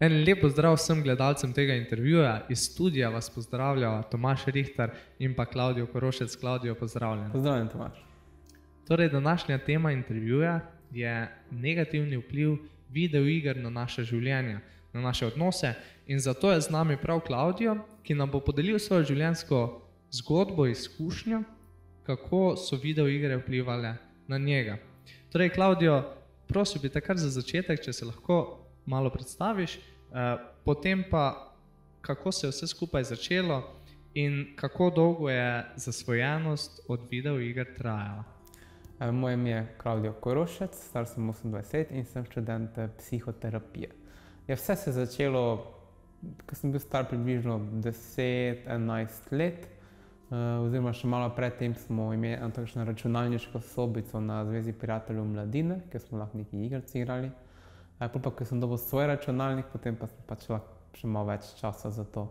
En lep pozdrav vsem gledalcem tega intervjuja. Iz studia vas pozdravlja Tomaš Rihtar in pa Klaudijo Korošec. Klaudijo, pozdravljen. Pozdravljen, Tomaš. Torej, današnja tema intervjuja je negativni vpliv videoiger na naše življenje, na naše odnose. In zato je z nami prav Klaudijo, ki nam bo podelil svojo življenjsko zgodbo, izkušnjo, kako so videoigre vplivali na njega. Torej, Klaudijo, prosim, bi te kar za začetek, če se lahko malo predstaviš, eh, potem pa kako se je vse skupaj začelo in kako dolgo je zasvojenost od videoiger trajala. E, moje ime je Klaudijo Korošec, star sem 28 in sem študent eh, psihoterapije. Ja, vse se je začelo, ko sem bil star približno 10-11 let, eh, oziroma še malo predtem smo imeli eno takšno računalniško sobico na Zvezi prijateljev mladine, kjer smo lahko neki igrci igrali. Pa pa, ko sem dobil svoj računalnik, potem pa sem pač lahko še malo več časa za to.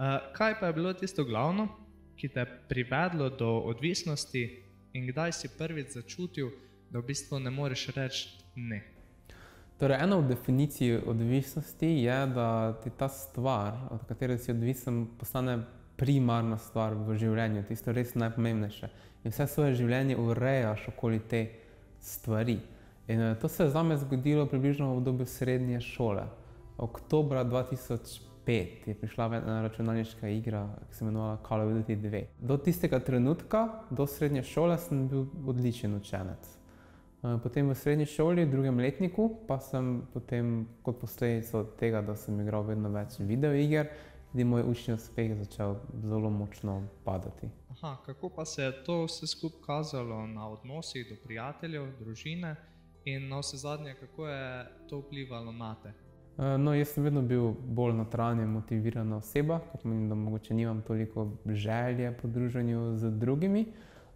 Uh, kaj pa je bilo tisto glavno, ki te je privedlo do odvisnosti in kdaj si prvič začutil, da v bistvu ne moreš reči ne? Torej, ena od definicij odvisnosti je, da ti ta stvar, od katere si odvisen, postane primarna stvar v življenju, tisto res najpomembnejše. In vse svoje življenje urejaš okoli te stvari. In eh, to se je za me zgodilo približno v obdobju srednje šole. Oktober 2005 je prišla ena računalniška igra, ki se imenovala Call of Duty 2. Do tistega trenutka, do srednje šole, sem bil odličen učenec. Eh, potem v srednji šoli, v drugem letniku, pa sem potem kot posledico tega, da sem igral vedno več videoiger, tudi moj učni uspeh začel zelo močno padati. Aha, kako pa se je to vse skupaj kazalo na odnosih do prijateljev, družine? In na vse zadnje, kako je to vplivalo na te? Eh, no, jaz sem vedno bil bolj notranje motivirana oseba, kot menim, da mogoče nimam toliko želje po druženju z drugimi.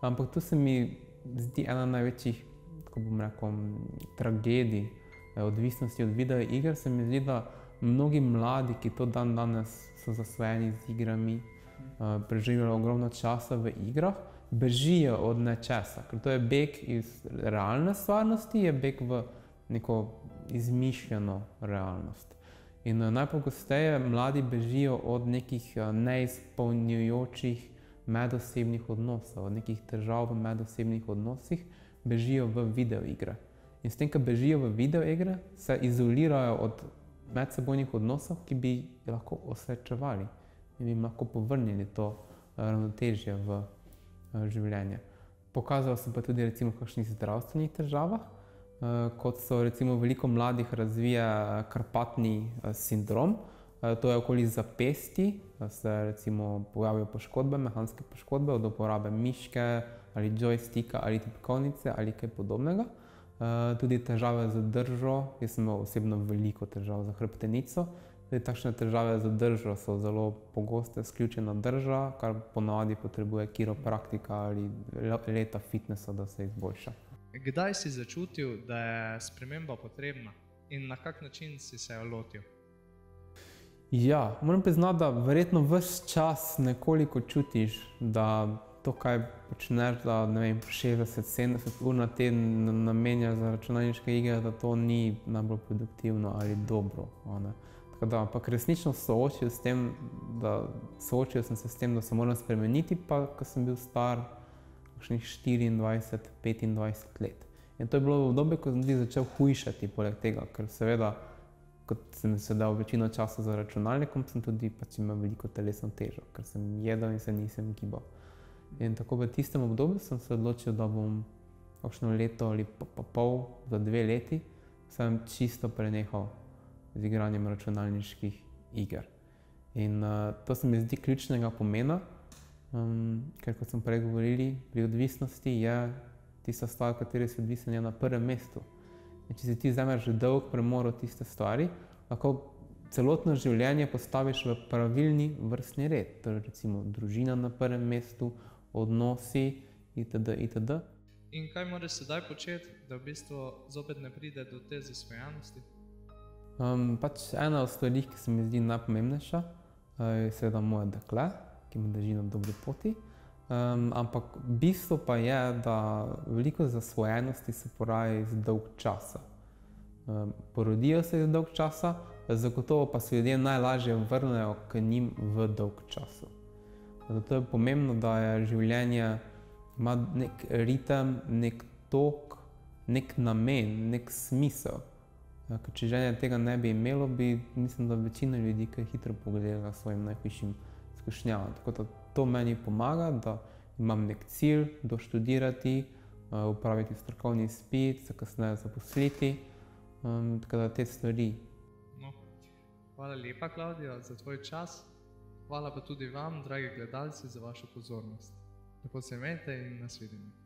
Ampak to se mi zdi ena največjih, kako bom rekel, tragedij, eh, odvisnosti od video iger. Se mi zdi, da mnogi mladi, ki to dan danes so zasvojeni z igrami, eh, preživljajo ogromno časa v igrah bežijo od nečesa, ker to je beg iz realne stvarnosti, je beg v neko izmišljeno realnost. In eh, najpogosteje mladi bežijo od nekih eh, neizpolnjujočih medosebnih odnosov, od nekih težav v medosebnih odnosih, bežijo v videoigre. In s tem, ko bežijo v videoigre, se izolirajo od medsebojnih odnosov, ki bi jih lahko osrečevali in bi jim lahko povrnili to eh, ravnotežje v življenje. Pokazal sem pa tudi recimo v kakšnih zdravstvenih težavah, eh, kot so recimo veliko mladih razvija eh, karpatni sindrom, to je okoli zapesti, se recimo pojavijo poškodbe, mehanske poškodbe od uporabe miške ali joysticka ali tipkovnice ali kaj podobnega. Tudi težave z držo, jaz sem imel osebno veliko težav za hrbtenico, Zdaj, takšne težave z držo so zelo pogoste, sključena drža, kar ponavadi potrebuje kiropraktika ali leta fitnesa, da se izboljša. Kdaj si začutil, da je sprememba potrebna in na kak način si se jo lotil? Ja, moram priznati, da verjetno vse čas nekoliko čutiš, da to, kaj počneš, da ne vem, 60-70 ur na teden namenjaš za računalniške igre, da to ni najbolj produktivno ali dobro. Ne? Da, ampak resnično soočil, tem, da, soočil sem se s tem, da se moram spremeniti, pa ko sem bil star 24-25 let. In to je bilo v obdobju, ko sem tudi začel hujšati, poleg tega, ker seveda, kot sem se dal večino časa za računalnikom, sem tudi pač imel veliko telesno težo, ker sem jedel in se nisem gibal. In tako v tistem obdobju sem se odločil, da bom kakšno leto ali pa, pa pol, za dve leti, sem čisto prenehal z igranjem računalniških iger. In uh, to se mi zdi ključnega pomena, um, ker kot smo prej govorili, pri odvisnosti je tista stvar, v kateri si odvisen, na prvem mestu. In če si ti vzameš dolg premor od tiste stvari, lahko celotno življenje postaviš v pravilni vrstni red. Torej, recimo družina na prvem mestu, odnosi itd. itd. In kaj moraš sedaj početi, da v bistvu zopet ne pride do te zasvojenosti? Um, pač ena od stvari, ki se mi zdi najpomembnejša, uh, je seveda moje dekle, ki me drži na dobri poti. Um, ampak bistvo pa je, da veliko zasvojenosti se poraja iz dolg časa. um, porodijo se za dolg časa, zagotovo pa se ljudje najlažje vrnejo k njim v dolg času. Zato je pomembno, da je življenje ima nek ritem, nek tok, nek namen, nek smisel. Ja, ker če življenje tega ne bi imelo, bi mislim, da večina ljudi kar hitro pogledala svojim najhujšim skušnjavam. Tako da to meni pomaga, da imam nek cilj, doštudirati, uh, upraviti strokovni izpit, se kasneje zaposliti. Um, tako da te stvari. No. Hvala lepa, Klaudija, za tvoj čas. Hvala pa tudi vam, dragi gledalci, za vašo pozornost. Lepo se imejte in nasvidenje.